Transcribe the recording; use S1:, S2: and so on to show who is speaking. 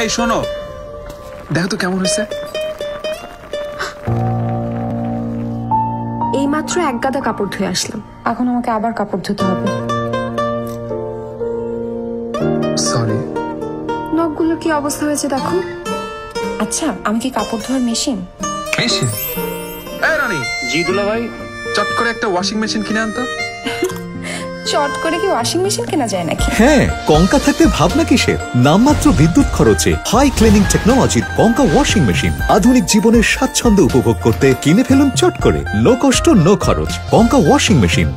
S1: এই শোনো। দেখো তো কেমন হয়েছে।
S2: এই মাত্র এক গাদা কাপড় ধুয়ে আসলাম।
S3: এখন আমাকে আবার কাপড় ধুতে হবে।
S1: সরি
S2: নখগুলো কি অবস্থা হয়েছে দেখো?
S3: আচ্ছা আমি কি কাপড় ধোয়ার মেশিন?
S1: মেশিন? এই রানী।
S4: জি দুলা ভাই।
S1: চট করে একটা ওয়াশিং মেশিন কিনে আনতো।
S3: চট করে কি ওয়াশিং মেশিন কেনা যায় নাকি?
S5: হ্যাঁ কঙ্কা থাকতে ভাবনা কিসের নামমাত্র বিদ্যুৎ খরচে হাই ক্লিনিং টেকনোলজির কঙ্কা ওয়াশিং মেশিন আধুনিক জীবনের স্বাচ্ছন্দ্য উপভোগ করতে কিনে ফেলুন চট করে। লো কষ্ট, নো খরচ। কঙ্কা ওয়াশিং মেশিন